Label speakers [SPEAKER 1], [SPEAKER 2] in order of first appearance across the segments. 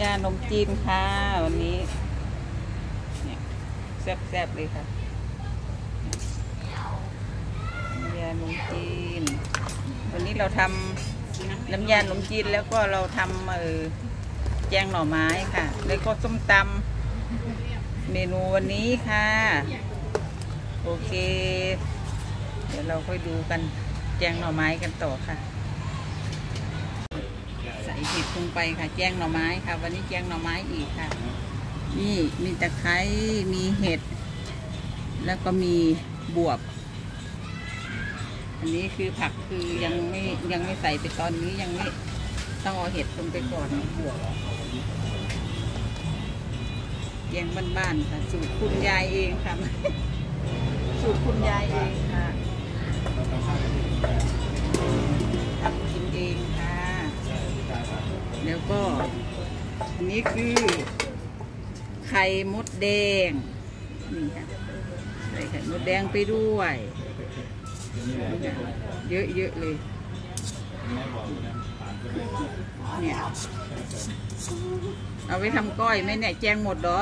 [SPEAKER 1] ยานมจีนค่ะ วันนี้เนี่ยแซ่บๆเลยค่ะยานมจีน วันนี้เราทำน้ำยานมจีนแล้วก็เราทำเออแจงหน่อไม้ค่ะ แล้วก็ส้มตำเมนูวันนี้ค่ะ โอเค เดี๋ยวเราค่อยดูกันแจงหน่อไม้กันต่อค่ะ เห็ดลงไปค่ะ แจ้งหน่อไม้ค่ะ วันนี้แจ้งหน่อไม้อีกค่ะ นี่มีตะไคร้มีเห็ด แล้วก็มีบวบ อันนี้คือผักคือยังไม่ยังไม่ใส่ไปตอนนี้ยังไม่ต้องเอาเห็ดลงไปก่อนบวบแกงบ้านๆค่ะ สูตรคุณยายเองค่ะ สูตรคุณยายเองค่ะ แล้วก็นนี้คือไข่มดแดงนี่ค่ะใส่ไข่มดแดงไปด้วยเยอะเยอะๆเลยเนี่ยเอาไปทำก้อยไหมเนี่ยแจงหมดเหรอ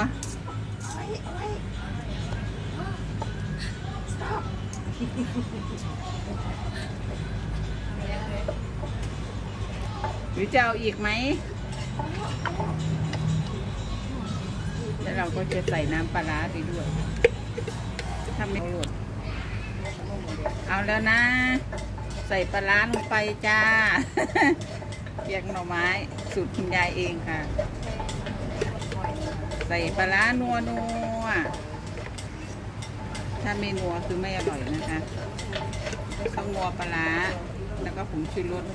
[SPEAKER 1] รือจะเอาอีกไหม แล้วเราก็จะใส่น้ำปลาร้าไปด้วยทำไม่หลุดเอาแล้วนะ ใส่ปลาร้าลงไปจ้าเรียกหน่อไม้สูตรคุณยายเองค่ะ ใส่ปลาร้านัวนัวถ้าไม่นัวคือไม่อร่อยนะคะต้องนัวปลาร้าแล้วก็ผงชูรส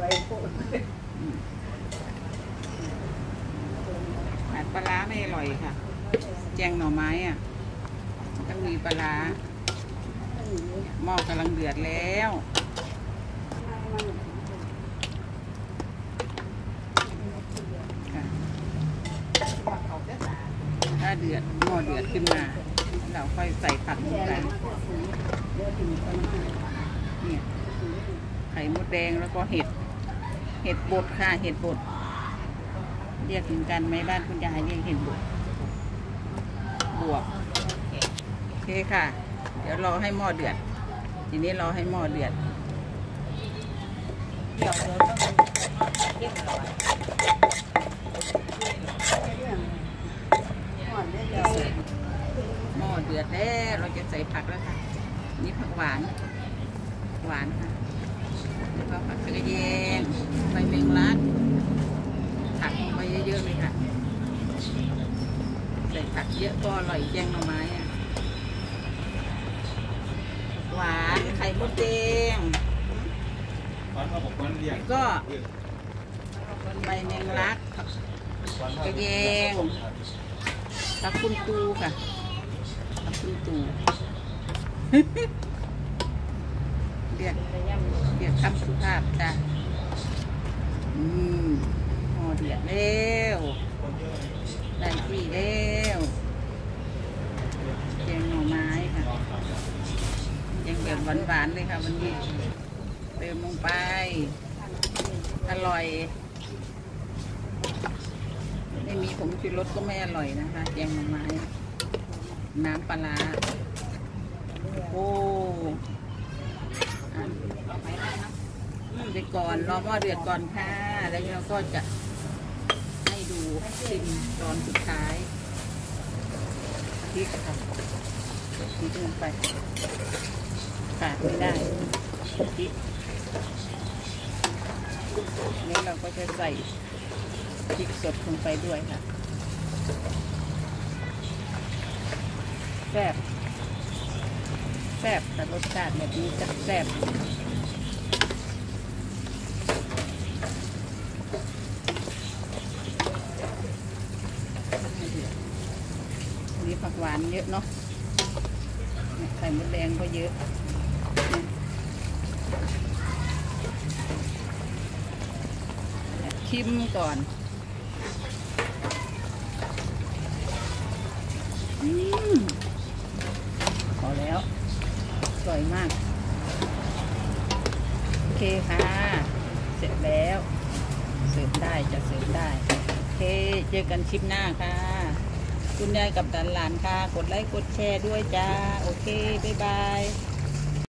[SPEAKER 1] ผัดปลาร้าไม่อร่อยค่ะ แจงหน่อไม้อะต้องมีปลาร้าหม้อกำลังเดือดแล้วถ้าเดือดหม้อเดือดขึ้นมา เราค่อยใส่ผักลงไปเนี่ยไข่มดแดงแล้วก็เห็ด เห็ดบดค่ะ เห็ดบด เรียกถึงกันไหมบ้านคุณยายเรียกเห็ดบวบวบโอเคค่ะ เดี๋ยวรอให้หม้อเดือด ทีนี้รอให้หม้อเดือดหม้อเดือดแล้วเราจะใส่ผักแล้วค่ะ นี่ผักหวาน หวานค่ะ แล้วก็ผักกระเยงใบเมงลักผักลงไปเยอะๆเลยค่ะ ใส่ผักเยอะก็อร่อยแจงหน่อไม้อะหวานไข่มดแดงแล้วก็ใบแมงลักผักกระเยงผักคุณตูค่ะผักคุณตู เรียกเรียกคำสุภาพจ้ะอืมหม้อเดือดแล้วได้ที่แล้วแกงหน่อไม้ค่ะแกงแบบหวานๆเลยค่ะวันนี้เติมลงไป อร่อย ไม่มีผงชูรสก็ไม่อร่อยนะคะแกงหน่อไม้ น้ำปลาโอ้ อะไปก่อนรอหม้อเดือดก่อนค่ะ แล้วเราก็จะให้ดูชิมตอนสุดท้ายพริกค่ะพริกลงไปขาดไม่ได้พริกนี่เราก็จะใส่พริกสดลงไปด้วยค่ะแซ่บ แซ่บแต่รสชาติแบบนี้จะแซ่บมีผักหวานเยอะเนาะไข่มดแดงก็เยอะชิมก่อนอืม่อยมาก โอเคค่ะ เสร็จแล้ว เสิร์ฟได้จะเสิร์ฟได้ โอเค เจอกันคลิปหน้าค่ะ คุณยายกับหลานค่ะ กดไลค์กดแชร์ด้วยจ้า โอเค บ๊ายบาย